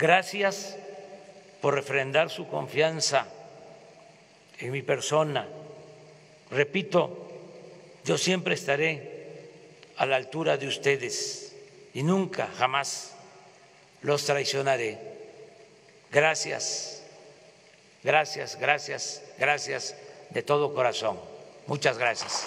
Gracias por refrendar su confianza en mi persona. Repito, yo siempre estaré a la altura de ustedes y nunca, jamás los traicionaré. Gracias, gracias, gracias, gracias de todo corazón. Muchas gracias.